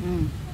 嗯。